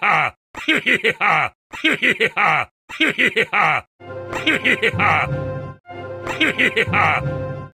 Ha